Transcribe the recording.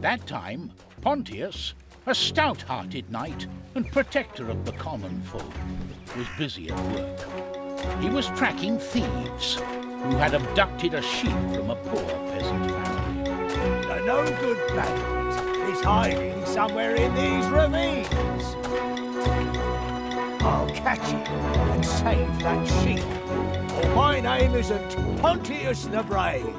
At that time, Pontius, a stout-hearted knight and protector of the common folk, was busy at work. He was tracking thieves who had abducted a sheep from a poor peasant family. The no-good bandit is hiding somewhere in these ravines. I'll catch him and save that sheep. My name isn't Pontius the Brave.